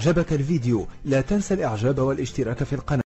أعجبك الفيديو. لا تنسى الإعجاب والاشتراك في القناة.